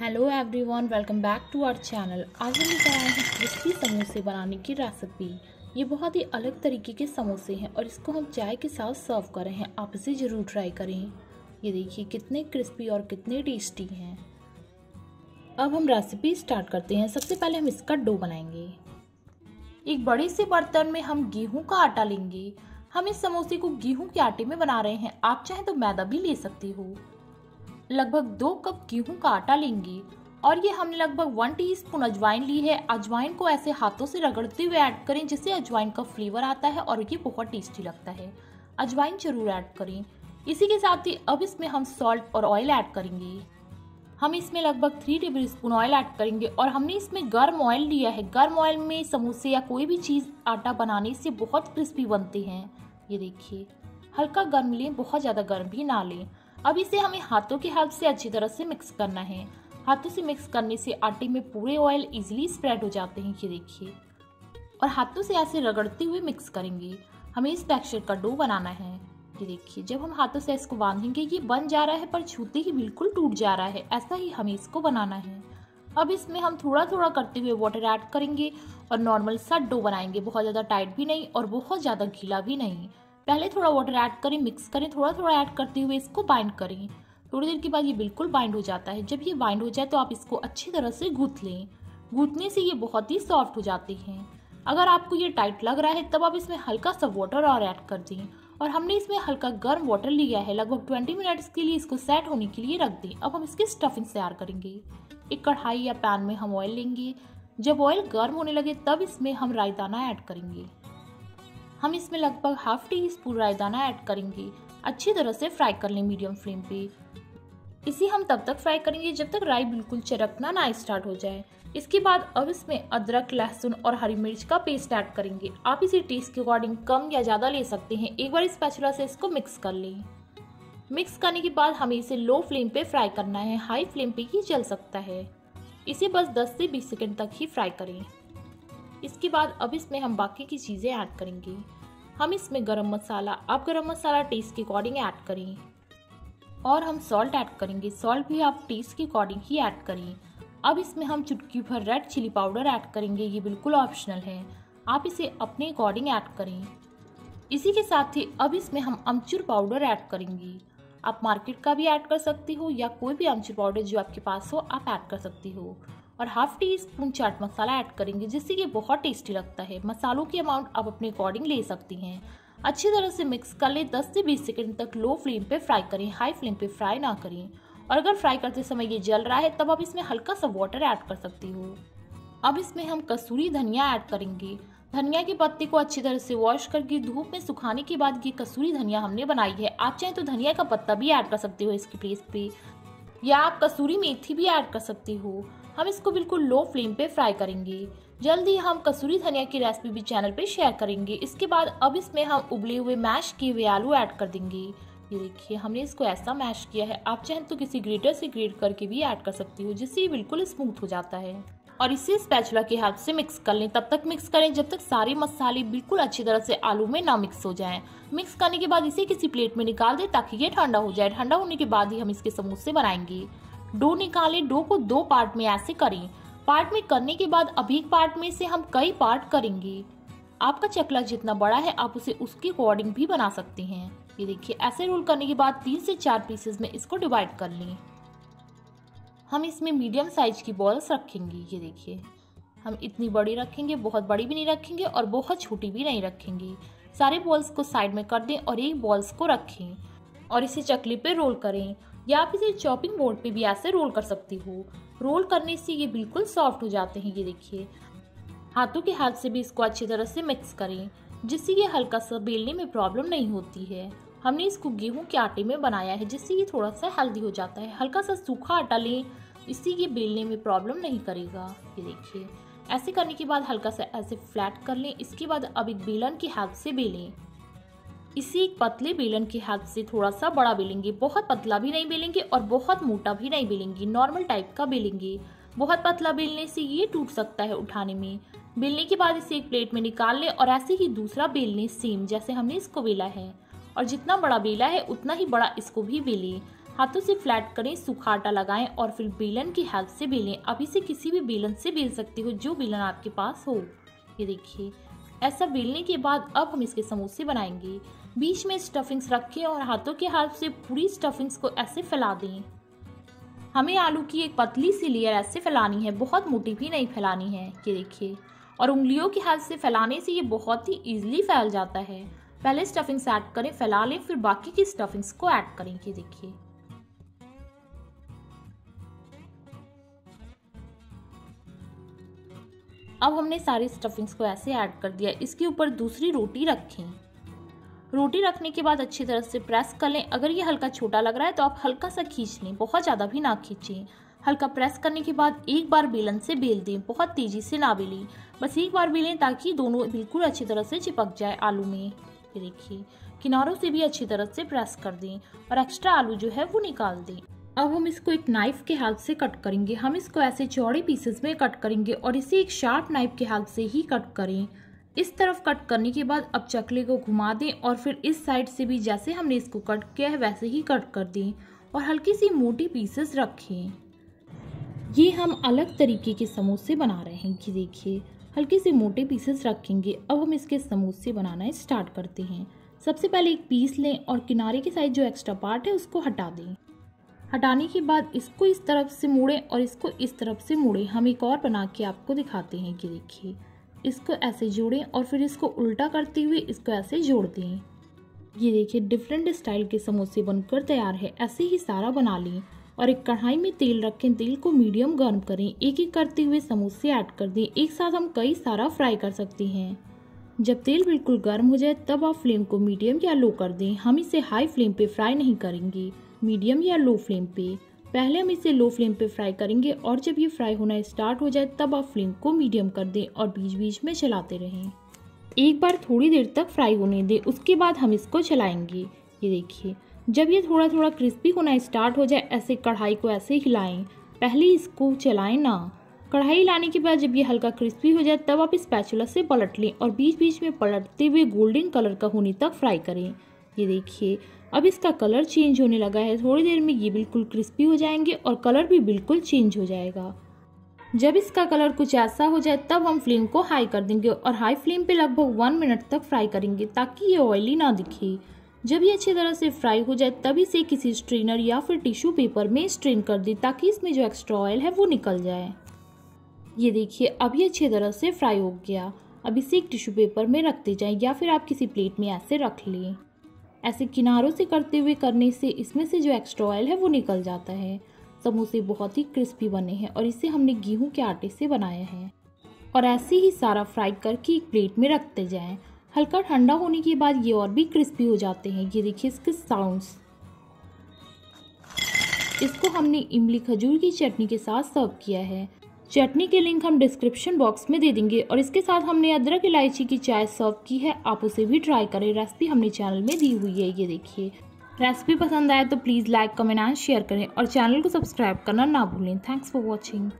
Hello everyone welcome back to our channel आज हम लेकर आए हैं क्रिस्पी समोसे बनाने की रेसिपी ये बहुत ही अलग तरीके के समोसे हैं और इसको हम चाय के साथ सर्व कर रहे हैं। आप इसे ज़रूर ट्राई करें। ये देखिए कितने क्रिस्पी और कितने टेस्टी हैं। अब हम रेसिपी स्टार्ट करते हैं। सबसे पहले हम इसका डो बनाएँगे। एक बड़े से बर्तन में हम गेहूँ का आटा लेंगे। हम इस समोसे को गेहूँ के आटे में बना रहे हैं। आप चाहें तो मैदा भी ले सकते हो। लगभग दो कप गेहूँ का आटा लेंगे और ये हमने लगभग वन टीस्पून अजवाइन ली है। अजवाइन को ऐसे हाथों से रगड़ते हुए ऐड करें, जिससे अजवाइन का फ्लेवर आता है और ये बहुत टेस्टी लगता है। अजवाइन ज़रूर ऐड करें। इसी के साथ ही अब इसमें हम सॉल्ट और ऑयल ऐड करेंगे। हम इसमें लगभग three tablespoon oil add करेंगे और हमने इसमें गर्म ऑयल लिया है। गर्म ऑयल में समोसे या कोई भी चीज़ आटा बनाने से बहुत क्रिस्पी बनते हैं। ये देखिए, हल्का गर्म लें, बहुत ज़्यादा गर्म भी ना लें। अब इसे हमें हाथों की हेल्प से अच्छी तरह से मिक्स करना है। हाथों से मिक्स करने से आटे में पूरे ऑयल इजीली स्प्रेड हो जाते हैं, ये देखिए। और हाथों से ऐसे रगड़ते हुए मिक्स करेंगे। हमें इस टेक्सचर का डो बनाना है। ये देखिए, जब हम हाथों से इसको बांधेंगे, ये बन जा रहा है, पर छूते ही बिल्कुल टूट जा रहा है। ऐसा ही हमें इसको बनाना है। अब इसमें हम थोड़ा थोड़ा करते हुए वाटर ऐड करेंगे और नॉर्मल सा डो बनाएँगे। बहुत ज़्यादा टाइट भी नहीं और बहुत ज़्यादा गीला भी नहीं। पहले थोड़ा वाटर ऐड करें मिक्स करें, थोड़ा थोड़ा ऐड करते हुए इसको बाइंड करें। थोड़ी देर के बाद ये बिल्कुल बाइंड हो जाता है। जब ये बाइंड हो जाए तो आप इसको अच्छी तरह से गूथ लें। गूथने से ये बहुत ही सॉफ्ट हो जाते हैं। अगर आपको ये टाइट लग रहा है, तब आप इसमें हल्का सा वाटर और ऐड कर दें। और हमने इसमें हल्का गर्म वाटर लिया है। लगभग ट्वेंटी मिनट्स के लिए इसको सेट होने के लिए रख दें। अब हम इसकी स्टफिंग तैयार करेंगे। एक कढ़ाई या पैन में हम ऑयल लेंगे। जब ऑयल गर्म होने लगे, तब इसमें हम रायदाना ऐड करेंगे। हम इसमें लगभग हाफ़ टी स्पून रायदाना ऐड करेंगे। अच्छी तरह से फ्राई कर लें मीडियम फ्लेम पे। इसे हम तब तक फ्राई करेंगे जब तक राई बिल्कुल चरकना ना स्टार्ट हो जाए। इसके बाद अब इसमें अदरक, लहसुन और हरी मिर्च का पेस्ट ऐड करेंगे। आप इसे टेस्ट के अकॉर्डिंग कम या ज़्यादा ले सकते हैं। एक बार इस स्पैचुला से इसको मिक्स कर लें। मिक्स करने के बाद हमें इसे लो फ्लेम पे फ्राई करना है। हाई फ्लेम पे ही जल सकता है। इसे बस 10 से 20 सेकंड तक ही फ्राई करें। इसके बाद अब इसमें हम बाकी की चीज़ें ऐड करेंगे। हम इसमें गरम मसाला आप गरम मसाला टेस्ट के अकॉर्डिंग ऐड करें। और हम सॉल्ट ऐड करेंगे। सॉल्ट भी आप टेस्ट के अकॉर्डिंग ही ऐड करें। अब इसमें हम चुटकी भर रेड चिली पाउडर ऐड करेंगे। ये बिल्कुल ऑप्शनल है। आप इसे अपने अकॉर्डिंग ऐड करें। इसी के साथ ही अब इसमें हम अमचूर पाउडर ऐड करेंगे। आप मार्केट का भी ऐड कर सकती हो या कोई भी अमचूर पाउडर जो आपके पास हो, आप ऐड कर सकती हो। और half teaspoon chaat masala add करेंगे, जिससे ये बहुत टेस्टी लगता है। मसालों की अमाउंट आप अपने अकॉर्डिंग ले सकती हैं। अच्छी तरह से मिक्स कर लें 10 से 20 सेकंड तक लो फ्लेम पे फ्राई करें हाई फ्लेम पे फ्राई ना करें। और अगर फ्राई करते समय ये जल रहा है, तब आप इसमें हल्का सा वाटर ऐड कर सकती हो। अब इसमें हम कसूरी धनिया ऐड करेंगे। धनिया के पत्ते को अच्छी तरह से वॉश करके धूप में सुखाने के बाद ये कसूरी धनिया हमने बनाई है। आप चाहें तो धनिया का पत्ता भी ऐड कर सकते हो इसकी प्लेस पे। या आप कसूरी मेथी भी ऐड कर सकते हो। हम इसको बिल्कुल लो फ्लेम पे फ्राई करेंगे। जल्दी हम कसूरी धनिया की रेसिपी भी चैनल पे शेयर करेंगे। इसके बाद अब इसमें हम उबले हुए मैश किए हुए आलू ऐड कर देंगे। ये देखिए, हमने इसको ऐसा मैश किया है। आप चाहें तो किसी ग्रेटर से ग्रेट करके भी ऐड कर सकती हो, जिससे ये बिल्कुल स्मूथ हो जाता है। और इसे स्पैचुला की हेल्प से मिक्स कर लें। तब तक मिक्स करें जब तक सारे मसाले बिल्कुल अच्छी तरह से आलू में ना मिक्स हो जाएँ। मिक्स करने के बाद इसे किसी प्लेट में निकाल दें ताकि ये ठंडा हो जाए। ठंडा होने के बाद ही हम इसके समोसे बनाएँगे। डो निकालें डो को दो पार्ट में ऐसे करें। पार्ट में करने के बाद अभी पार्ट में से हम कई पार्ट करेंगे। आपका चकला जितना बड़ा है, आप उसे उसके अकॉर्डिंग भी बना सकते हैं। ये देखिए, ऐसे रोल करने के बाद तीन से चार पीसेस में इसको डिवाइड कर लें। हम इसमें मीडियम साइज़ की बॉल्स रखेंगे, ये देखिए। हम इतनी बड़ी रखेंगे, बहुत बड़ी भी नहीं रखेंगे और बहुत छोटी भी नहीं रखेंगे। सारे बॉल्स को साइड में कर दें और एक बॉल्स को रखें। और इसे चकली पे रोल करें। या आप इसे चॉपिंग बोर्ड पे भी ऐसे रोल कर सकती हो। रोल करने से ये बिल्कुल सॉफ्ट हो जाते हैं, ये देखिए। हाथों के हाथ से भी इसको अच्छी तरह से मिक्स करें, जिससे ये हल्का सा बेलने में प्रॉब्लम नहीं होती है। हमने इसको गेहूँ के आटे में बनाया है, जिससे ये थोड़ा सा हेल्दी हो जाता है। हल्का सा सूखा आटा लें, इससे ये बेलने में प्रॉब्लम नहीं करेगा। ये देखिए। ऐसे करने के बाद हल्का सा ऐसे फ्लैट कर लें, इसके बाद अब एक बेलन की हेल्प से बेलें। इसी पतले बेलन के हाथ से थोड़ा सा बड़ा बेलेंगे। बहुत पतला भी नहीं बेलेंगे और बहुत मोटा भी नहीं बेलेंगे। नॉर्मल टाइप का बेलेंगे। बहुत पतला बेलने से ये टूट सकता है उठाने में। बेलने के बाद इसे एक प्लेट में निकाल लें और ऐसे ही दूसरा बेलने सेम जैसे हमने इसको बेला है। और जितना बड़ा बेला है, उतना ही बड़ा इसको भी बेलें। हाथों से फ्लैट करें, सूखा आटा लगाएँ और फिर बेलन की हेल्प से बेलें। आप इसे किसी भी बेलन से बेल सकते हो, जो बेलन आपके पास हो। ये देखिए, ऐसा बेलने के बाद अब हम इसके समोसे बनाएँगे। बीच में स्टफिंग्स रखें और हाथों के हाथ से पूरी स्टफिंग्स को ऐसे फैला दें। हमें आलू की एक पतली सी लेयर ऐसे फैलानी है, बहुत मोटी भी नहीं फैलानी है, ये देखिए। और उंगलियों के हाथ से फैलाने से ये बहुत ही ईजिली फैल जाता है। पहले स्टफिंग्स ऐड करें, फैला लें, फिर बाकी की स्टफिंग्स को ऐड करें, ये देखिए। अब हमने सारी स्टफिंग्स को ऐसे ऐड कर दिया। इसके ऊपर दूसरी रोटी रखें। रोटी रखने के बाद अच्छी तरह से प्रेस कर लें। अगर ये हल्का छोटा लग रहा है तो आप हल्का सा खींच लें। बहुत ज़्यादा भी ना खींचें। हल्का प्रेस करने के बाद एक बार बेलन से बेल दें। बहुत तेज़ी से ना बेलें। बस एक बार बेलें ताकि दोनों बिल्कुल अच्छी तरह से चिपक जाए आलू में। ये देखिए, किनारों से भी अच्छी तरह से प्रेस कर दें और एक्स्ट्रा आलू जो है वो निकाल दें। अब हम इसको एक नाइफ के हेल्प से कट करेंगे। हम इसको ऐसे चौड़े पीसेस में कट करेंगे और इसे एक शार्प नाइफ के हेल्प से ही कट करें। इस तरफ़ कट करने के बाद अब चकले को घुमा दें और फिर इस साइड से भी जैसे हमने इसको कट किया है, वैसे ही कट कर दें और हल्की सी मोटी पीसेस रखें। ये हम अलग तरीके के समोसे बना रहे हैं, कि देखिए, हल्के से मोटे पीसेस रखेंगे। अब हम इसके समोसे बनाना स्टार्ट करते हैं। सबसे पहले एक पीस लें और किनारे के साइड जो एक्स्ट्रा पार्ट है, उसको हटा दें। हटाने के बाद इसको इस तरफ़ से मोड़ें और इसको इस तरफ़ से मोड़ें। हम एक और बना के आपको दिखाते हैं, कि देखिए इसको ऐसे जोड़ें और फिर इसको उल्टा करते हुए इसको ऐसे जोड़ दें। ये देखिए डिफरेंट स्टाइल के समोसे बनकर तैयार है। ऐसे ही सारा बना लें और एक कढ़ाई में तेल रखें। तेल को मीडियम गर्म करें। एक एक करते हुए समोसे ऐड कर दें। एक साथ हम कई सारा फ्राई कर सकते हैं। जब तेल बिल्कुल गर्म हो जाए, तब आप फ्लेम को मीडियम या लो कर दें। हम इसे हाई फ्लेम पे फ्राई नहीं करेंगे। मीडियम या लो फ्लेम पे। पहले हम इसे लो फ्लेम पे फ्राई करेंगे और जब ये फ्राई होना स्टार्ट हो जाए तब आप फ्लेम को मीडियम कर दें और बीच बीच में चलाते रहें। एक बार थोड़ी देर तक फ्राई होने दें, उसके बाद हम इसको चलाएँगे। ये देखिए, जब ये थोड़ा थोड़ा क्रिस्पी होना स्टार्ट हो जाए, ऐसे कढ़ाई को ऐसे हिलाएँ। पहले इसको चलाएँ ना। कढ़ाई लाने के बाद जब ये हल्का क्रिस्पी हो जाए, तब आप इस पैचुला से पलट लें और बीच बीच में पलटते हुए गोल्डन कलर का होने तक फ्राई करें। ये देखिए अब इसका कलर चेंज होने लगा है। थोड़ी देर में ये बिल्कुल क्रिस्पी हो जाएँगे और कलर भी बिल्कुल चेंज हो जाएगा। जब इसका कलर कुछ ऐसा हो जाए, तब हम फ्लेम को हाई कर देंगे और हाई फ्लेम पे लगभग वन मिनट तक फ्राई करेंगे ताकि ये ऑयली ना दिखे। जब ये अच्छी तरह से फ्राई हो जाए तब इसे किसी स्ट्रेनर या फिर टिश्यू पेपर में स्ट्रेन कर दें ताकि इसमें जो एक्स्ट्रा ऑयल है वो निकल जाए। ये देखिए, अब ये अच्छी तरह से फ्राई हो गया। अब इसे एक टिश्यू पेपर में रखते जाएँ या फिर आप किसी प्लेट में ऐसे रख लें। ऐसे किनारों से करते हुए करने से इसमें से जो एक्स्ट्रा ऑयल है वो निकल जाता है। समोसे बहुत ही क्रिस्पी बने हैं और इसे हमने गेहूँ के आटे से बनाया है। और ऐसे ही सारा फ्राई करके एक प्लेट में रखते जाएँ। हल्का ठंडा होने के बाद ये और भी क्रिस्पी हो जाते हैं। ये देखिए इसके साउंड्स इसको हमने इमली खजूर की चटनी के साथ सर्व किया है। चटनी के लिंक हम डिस्क्रिप्शन बॉक्स में दे देंगे और इसके साथ हमने अदरक इलायची की चाय सर्व की है। आप उसे भी ट्राई करें। रेसिपी हमने चैनल में दी हुई है, ये देखिए। रेसिपी पसंद आए तो please like comment and share करें और चैनल को सब्सक्राइब करना ना भूलें। Thanks for watching